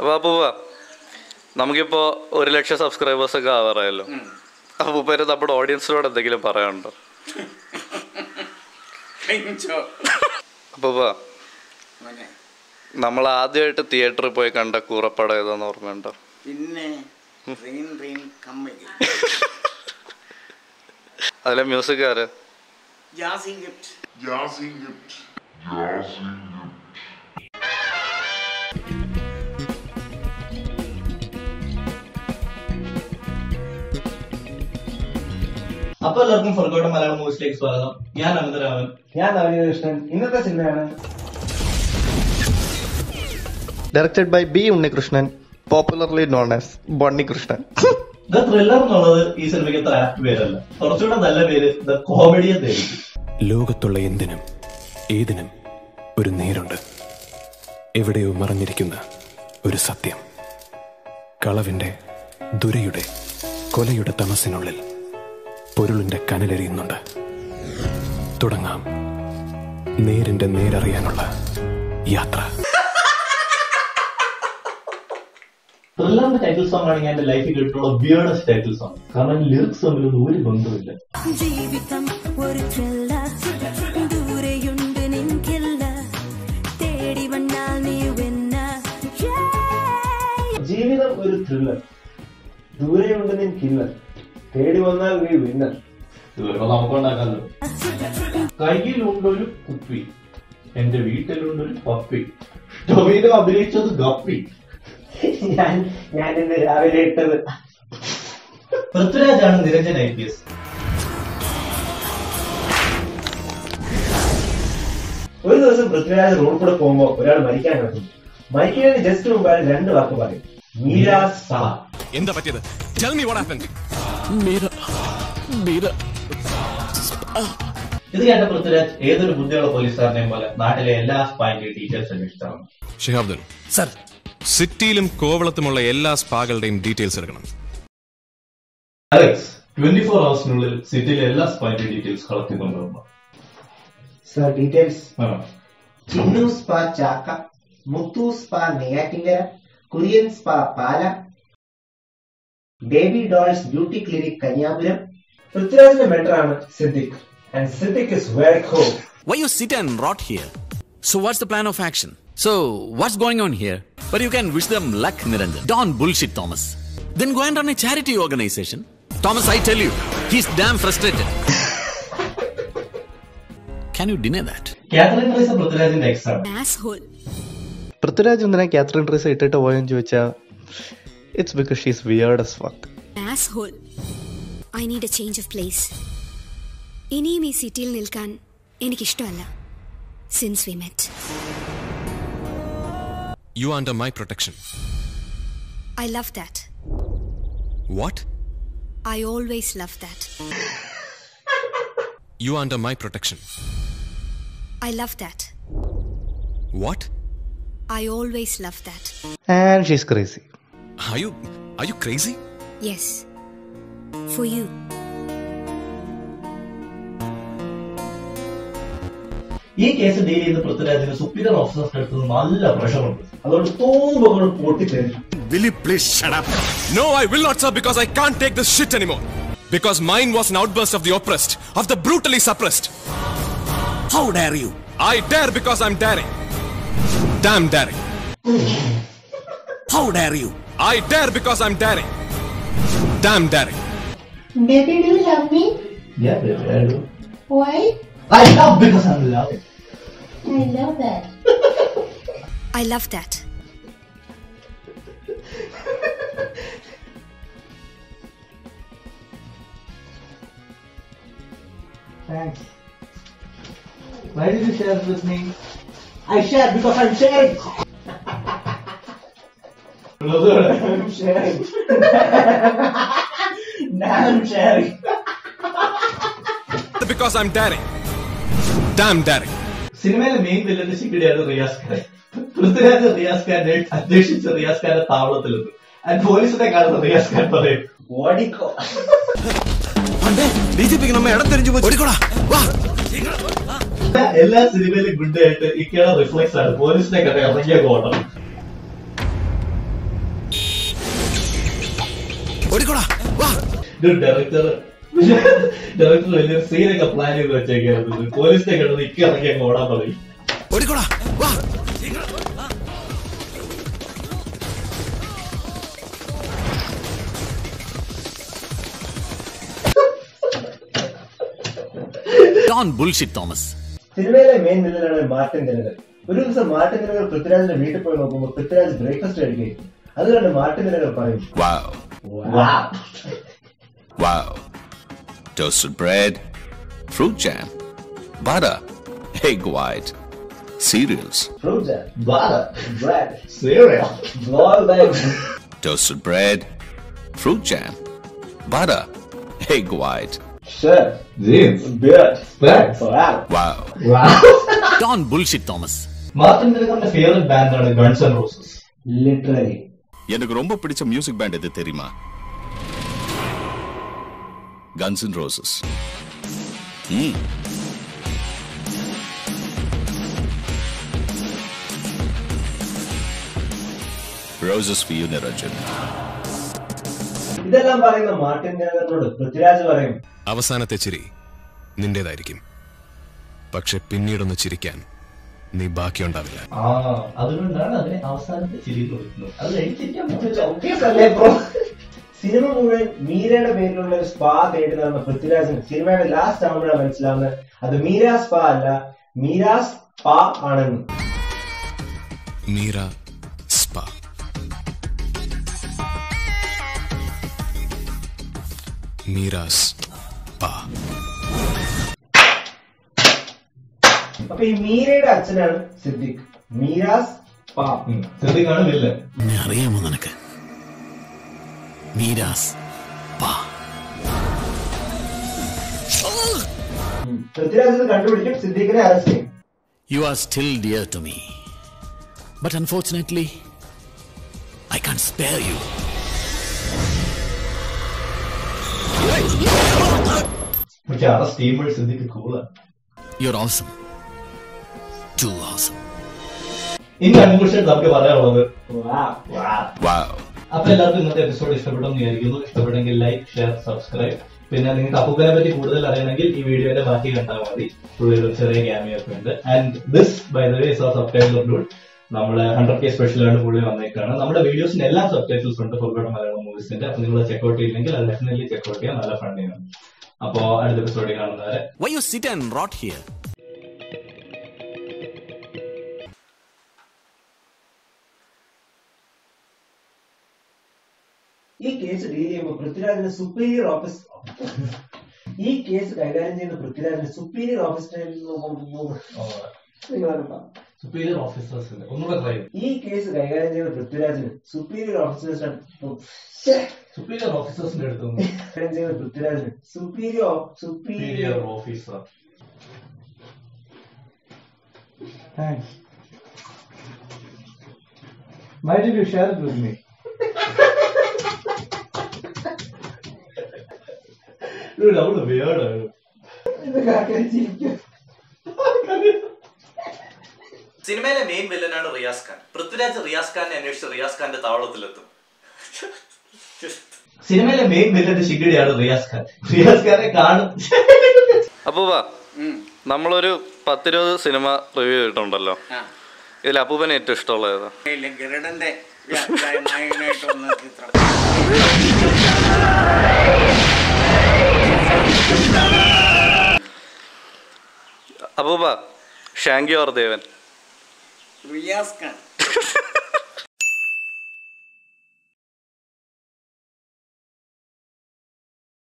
അപ്പോൾ അപ്പൂപ്പ നമുക്കിപ്പോൾ ഒരു ലക്ഷം സബ്സ്ക്രൈബേഴ്സ് ഒക്കെ ആവാറായല്ലോ. അപ്പൂപ്പേര് നമ്മുടെ ഓഡിയൻസിനോട് എന്തെങ്കിലും പറയാനുണ്ടോ? അപ്പൂപ്പ നമ്മൾ ആദ്യമായിട്ട് തിയേറ്ററിൽ പോയി കണ്ട കൂറപ്പടം ഏതാന്ന് ഓർമ്മയുണ്ടോ? പിന്നെ അതിലെ മ്യൂസിക് ആര്? ജാസിംഗ് ഗിഫ്റ്റ്. gibt. Yazzie അപ്പൊ എല്ലാവർക്കും ഫർഗോട്ട മലയാളം മൂവീസിലേക്ക് സ്വാഗതം. ഞാൻ അനന്തരാമൻ. ഞാൻ നവീകൃഷ്ണൻ ഇന്നത്തെ സിനിമയാണ്. Directed by B Unnikrishnan popularly known as Bunny Krishnan the thriller എന്നുള്ളത് ഈ സിനിമയ്ക്ക് അത്ര ആപ്റ്റ് പേരല്ല. കുറച്ചുകൂടെ നല്ല പേര് ദ കോമഡിയൻ തേരി ലോകത്തുള്ള എന്തിനും ഏതിനും ഒരു നേരുണ്ട്. എവിടെയോ മറഞ്ഞിരിക്കുന്ന ഒരു സത്യം. കളവിന്റെ ദുരയുടെ കൊലയുടെ തമസിനുള്ളിൽ പൊരുളിന്റെ കനലെറിയുന്നുണ്ട്. തുടങ്ങാം. നേരിന്റെ നേരറിയാനുള്ള യാത്ര. ത്രില്ലറിന്റെ ടൈറ്റിൽ സോങ് ആണ് ഞാൻ എന്റെ ലൈഫിൽ കേട്ടിട്ടുള്ള ബിയേർഡസ്റ്റ് ടൈറ്റിൽ സോങ് കാരണം ലിറിക്സ് തമ്മിലൊന്നും ഒരു ബന്ധമില്ല ജീവിതം ഒരു ത്രില്ലർ ദൂരെയുണ്ട് നിൻകില്ല. തേടി വന്നാൽ നീ ജീവിതം ഒരു ത്രില്ലർ ദൂരെയുണ്ട് നിൻ കില്ലർ തേടി വന്നാൽ നീ വിന്നർ നമുക്കുണ്ടാക്കാമല്ലോ കയ്യിലുണ്ടൊരു കുപ്പി എന്റെ വീട്ടിലുണ്ടൊരു പപ്പി ടൊമീനോ അഭിനയിച്ചത് ഗപ്പി. ഞാൻ ഞാൻ ഇന്ന് രാവിലെ ഇട്ടത്. പൃഥ്വിരാജാണ് നിരഞ്ജൻ ഐ പി എസ്. ഒരു ദിവസം പൃഥ്വിരാജ് റോഡ് കൂടെ പോകുമ്പോ ഒരാൾ മരിക്കാൻ കിടക്കും മരിക്കുന്നതിന് ജസ്റ്റ് മുമ്പ് രണ്ട് വാക്ക് പറയും. മീര സാ. എന്താ പറ്റിയത്? മീര മീര ഇത് കേട്ട പൃഥ്വിരാജ് ഏതൊരു ബുദ്ധിയുള്ള പോലീസുകാരനെയും പോലെ നാട്ടിലെ എല്ലാ സ്പായിന്റെയും ഡീറ്റെയിൽസ് അന്വേഷിച്ചാണ്. ഷിഹാബ്ദുൽ സർ. സിറ്റിയിലും കോവളത്തുമുള്ള എല്ലാ സ്പാകളുടെയും ഡീറ്റെയിൽസ് എടുക്കണം. അലക്സ് ട്വന്റി ഫോർ അവേഴ്സിനുള്ളിൽ സിറ്റിയിലെ എല്ലാ സ്പായിന്റെയും details collect ചെയ്തുകൊണ്ടുവന്നു sir details. Chinnu spa Chakka Muthu spa Neyyattinkara Kurian spa Pala Baby dolls beauty clinic Kanyapuram പൃഥ്വിരാജിന്റെ മെന്ററാണ് Siddique and Siddique is very cool Why you sit and rot here? So what's the plan of action? So what's going on here? But you can wish them luck, Niranjan. Don't bullshit, Thomas. Then go and run a charity organization. Thomas, I tell you, he's damn frustrated. Can you deny that? Catherine Rice പൃഥ്വിരാജിന്റെ X ആണ് asshole Prithviraj എന്തിനാ Kathryn trees ഇട്ടിട്ട് പോയെന്ന് ചോദിച്ചാ it's because she's weird as fuck asshole I need a change of place ഇനിയും ഈ സിറ്റിയിൽ നിൽക്കാൻ എനിക്കിഷ്ടമല്ല since we met you under my protection I love that what I always love that you under my protection I love that what I always love that and she's crazy Are you are you crazy? Yes for you ഈ case deal ചെയ്ത് പൃഥ്വിരാജിന് superior ഓഫീസേഴ്സിന്റെ അടുത്ത് നിന്ന് നല്ല പ്രഷറുണ്ട് അതുകൊണ്ട് തോന്നുമ്പോൾ പൊട്ടിത്തെറിച്ചു Will you please shut up? No, I will not, sir, because I can't take this shit anymore. Because mine was an outburst of the oppressed, of the brutally suppressed. How dare you? I dare because I'm daring. Damn daring. How dare you? I dare because I'm daring. Damn daring. Baby, do you love me? Yeah, baby, I do. Why? I love because I'm loved. I love that. I love that. Thanks. Why did you share with me? I share because I'm sharing. I'm sharing. now I'm sharing. Because I'm daring. Damn daring. സിനിമയിലെ main വില്ലന്റെ ശിഖിടിയാണ് റിയാസ് ഖാൻ പൃഥ്വിരാജ് റിയാസ് ഖാനെ അന്വേഷിച്ച് റിയാസ് ഖാന്റെ താവളത്തിലെത്തും and പോലീസിനെ കാണുന്ന റിയാസ് ഖാൻ പറയും ഓടിക്കോ ഡിജിപിക്ക് നമ്മ ഇടം തെരിഞ്ഞു പോയി ഓടിക്കോടാ വാ എല്ലാ സിനിമയിലും ഗുഡ് ആയിട്ട് ഇക്കയുടെ റിഫ്ലക്സ് ആണ് പോലീസിനെ കണ്ട ഇറങ്ങിയ കോട്ടം ഓടിക്കോടാ വാ. ഡയറക്ടർ ഡയറക്ടർ വലിയൊരു സീനൊക്കെ പ്ലാൻ ചെയ്ത് വെച്ചേക്കായിരുന്നു. പോലീസിനെ കിടന്ന് ഇക്കി ഇറക്കി അങ്ങ് ഓടാൻ പറയും ഓടിക്കോടാ വാ. തോമസ് സിനിമയിലെ മെയിൻ വില്ലനാണ് മാർട്ടിൻ ദിനകർ ഒരു ദിവസം മാർട്ടിൻ ദിനകർ പൃഥ്വിരാജിന്റെ വീട്ടിൽ പോയി നോക്കുമ്പോൾ പൃഥ്വിരാജ് ബ്രേക്ക്ഫാസ്റ്റ് കഴിക്കുകയും അത് കണ്ട് മാർട്ടിൻ ദിനകർ പറയും Wow. Wow. Toasted bread, fruit jam, butter, egg white, cereals. Fruit jam, butter, bread, cereal, boiled eggs. Toasted bread, fruit jam, butter, egg white. Shirt, jeans, beard, specs, wow. Wow. Wow. Don't bullshit, Thomas. Martin Miller's favorite band of Guns N' Roses. Literally. எனக்கு ரொம்ப பிடிச்ச music band எது தெரியுமா guns and roses ம் roses for you Niranjan ഇതെല്ലാം പറയുന്ന Martin ദിനകറിനോട് Prithviraj പറയും അവസാനത്തെ ചിരി നിന്റേതായിരിക്കും പക്ഷെ പിന്നീടൊന്ന് ചിരിക്കാൻ നീ ബാക്കിയുണ്ടാവില്ല. ആ അതുകൊണ്ടാണ് അതിനെ അവസാനത്തെ ചിരി. അത് സിനിമ മുഴുവൻ മീരയുടെ പേരിലുള്ള ഒരു സ്പാ തേടി നടന്ന പൃഥ്വിരാജിന് സിനിമയുടെ ലാസ്റ്റ് ആവുമ്പോഴാണ് മനസ്സിലാവുന്നത്. അത് മീര സ്പാ അല്ല മീരാസ് സ്പാ ആണെന്ന്. മീര സ്പാ. മീരാസ് പാ അപ്പൊ ഈ മീരയുടെ അച്ഛനാണ് സിദ്ദിഖ്. മീരാസ് സ്പാ സിദ്ദിഖാണ് വില്ലൻ അറിയാമോ നിനക്ക്? മീരാസ് പാ. പൃഥ്വിരാജ് കണ്ടുപിടിക്കും സിദ്ദിഖിനെ അറസ്റ്റ് ചെയ്യും. You are still dear to me. But unfortunately, I can't spare you. പക്ഷെ അറസ്റ്റ് ചെയ്യുമ്പോൾ സിദ്ദിഖ് കൂളാണ് You're awesome. Too awesome. ഇനി കൺക്ലൂഷൻ നമുക്ക് പറയാനുള്ളത്. അപ്പൊ എല്ലാവർക്കും ഇന്നത്തെ എപ്പിസോഡ് ഇഷ്ടപ്പെട്ടെന്ന് വിചാരിക്കുന്നു. ഇഷ്ടപ്പെട്ടെങ്കിൽ ലൈക്ക് ഷെയർ സബ്സ്ക്രൈബ് പിന്നെ നിങ്ങൾക്ക് അപ്പൂപ്പനെ പറ്റി കൂടുതൽ അറിയണമെങ്കിൽ ഈ വീഡിയോയുടെ ബാക്കി കണ്ടാൽ മതി. ചെറിയ ക്യാമിയോ ഒക്കെ ഉണ്ട്. And this by the way subtitle dude നമ്മുടെ ഹൺഡ്രഡ് കെ സ്പെഷ്യലായിട്ട് പുള്ളി വന്നേക്കാണ്. നമ്മുടെ വീഡിയോസിന് എല്ലാ സബ് ടൈറ്റിൽസ് ഉണ്ട് ഫുൾബോട്ട് മലയാളം മൂവീസിന്റെ അപ്പൊ നിങ്ങൾ ചെക്ക്ഔട്ട് ചെയ്യില്ലെങ്കിൽ അത് ഡെഫിനറ്റ്ലി ചെക്ക്ഔട്ട് ചെയ്യാൻ നല്ല ഫണ്ടിയാണ് അപ്പോ അടുത്ത എപ്പിസോഡിൽ കാണുന്നവരെ. ഈ കേസ് ഡീൽ ചെയ്യുമ്പോൾ പൃഥ്വിരാജിന്റെ സുപ്പീരിയർ ഓഫീസ് ഈ കേസ് കൈകാര്യം ചെയ്യുന്ന പൃഥ്വിരാജിന്റെ സുപ്പീരിയർ ഓഫീസറിൽ സുപ്പീരിയർ ഓഫീസേഴ്സിന്റെ ഒന്നുകൂടെ ട്രൈ ഈ കേസ് കൈകാര്യം ചെയ്യുന്ന പൃഥ്വിരാജിന് സുപ്പീരിയർ ഓഫീസേഴ്സ് സുപ്പീരിയർ ഓഫീസേഴ്സിന്റെ അടുത്ത് നിന്ന് കൈകാര്യം ചെയ്യുന്ന പൃഥ്വിരാജിന് superior superior superior officer Thanks. Why did you share it with me? അവൾ weird ആണ്. സിനിമയിലെ മെയിൻ വില്ലനാണ് റിയാസ് ഖാൻ. പൃഥ്വിരാജ് റിയാസ് ഖാനെ അന്വേഷിച്ച് റിയാസ് ഖാന്റെ താവളത്തിലെത്തും. സിനിമയിലെ മെയിൻ വില്ലന്റെ ശിഗിടിയാണ് റിയാസ് ഖാൻ. റിയാസ് ഖാനെ കാണും. അപ്പൂപ്പ നമ്മളൊരു പത്തിരുപത് സിനിമ റിവ്യൂ ചെയ്തിട്ടുണ്ടല്ലോ. ഇതിൽ അപ്പൂപ്പന് ഏറ്റവും ഇഷ്ടമുള്ള ഏതാ? ഗരുഡന്റെ ചിത്രം. അപ്പൂപ്പ ഷാങ്കി ദേവൻ. റിയാസ് ഖാൻ.